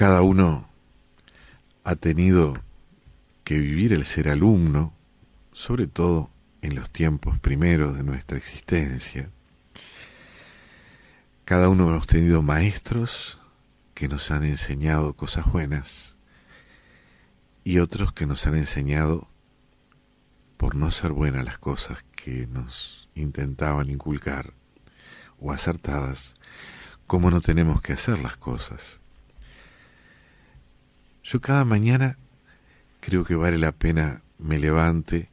cada uno ha tenido que vivir el ser alumno, sobre todo en los tiempos primeros de nuestra existencia. Cada uno hemos tenido maestros que nos han enseñado cosas buenas y otros que nos han enseñado por no ser buenas las cosas que nos intentaban inculcar o acertadas, cómo no tenemos que hacer las cosas. Yo cada mañana creo que vale la pena me levante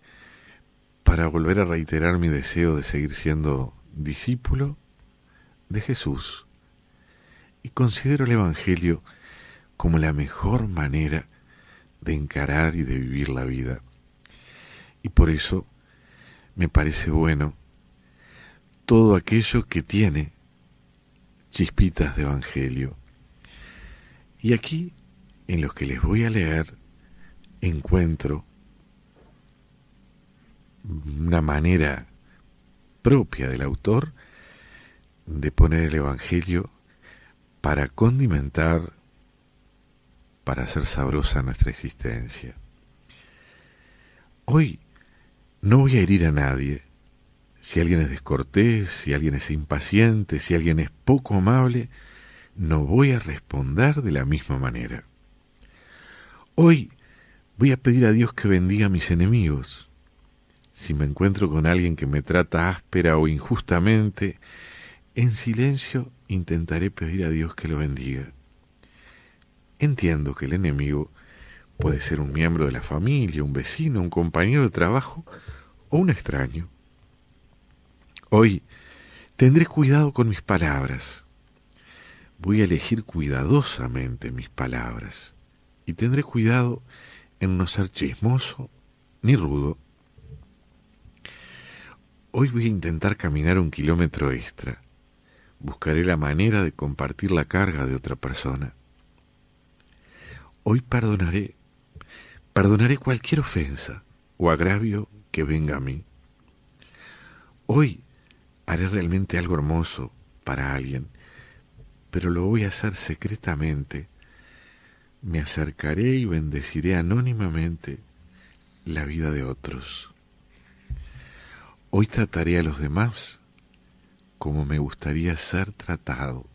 para volver a reiterar mi deseo de seguir siendo discípulo de Jesús y considero el Evangelio como la mejor manera de encarar y de vivir la vida. Y por eso me parece bueno todo aquello que tiene chispitas de Evangelio. Y aquí, en los que les voy a leer, encuentro una manera propia del autor de poner el Evangelio para condimentar, para hacer sabrosa nuestra existencia. Hoy no voy a herir a nadie. Si alguien es descortés, si alguien es impaciente, si alguien es poco amable, no voy a responder de la misma manera. Hoy voy a pedir a Dios que bendiga a mis enemigos. Si me encuentro con alguien que me trata áspera o injustamente, en silencio intentaré pedir a Dios que lo bendiga. Entiendo que el enemigo puede ser un miembro de la familia, un vecino, un compañero de trabajo o un extraño. Hoy tendré cuidado con mis palabras. Voy a elegir cuidadosamente mis palabras y tendré cuidado en no ser chismoso ni rudo. Hoy voy a intentar caminar un kilómetro extra buscaré la manera de compartir la carga de otra persona. Hoy perdonaré, perdonaré cualquier ofensa o agravio que venga a mí. Hoy haré realmente algo hermoso para alguien, pero lo voy a hacer secretamente. Me acercaré y bendeciré anónimamente la vida de otros. Hoy trataré a los demás como me gustaría ser tratado.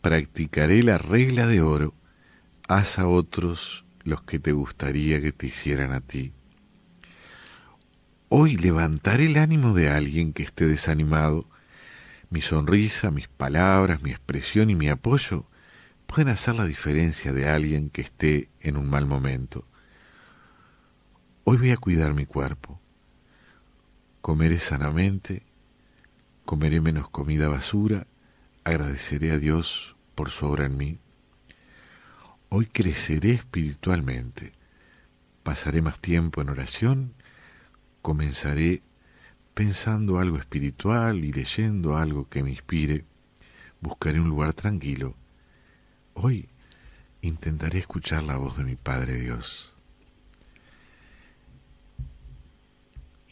Practicaré la regla de oro, haz a otros los que te gustaría que te hicieran a ti. Hoy levantaré el ánimo de alguien que esté desanimado. Mi sonrisa, mis palabras, mi expresión y mi apoyo pueden hacer la diferencia de alguien que esté en un mal momento. Hoy voy a cuidar mi cuerpo. Comeré sanamente comeré menos comida basura, agradeceré a Dios por su obra en mí. Hoy creceré espiritualmente, pasaré más tiempo en oración, comenzaré pensando algo espiritual y leyendo algo que me inspire, buscaré un lugar tranquilo. Hoy intentaré escuchar la voz de mi Padre Dios.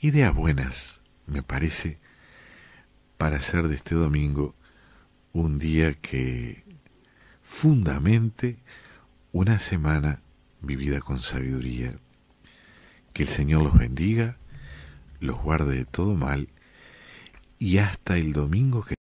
Ideas buenas, me parece, para hacer de este domingo un día que fundamente una semana vivida con sabiduría. Que el Señor los bendiga, los guarde de todo mal y hasta el domingo que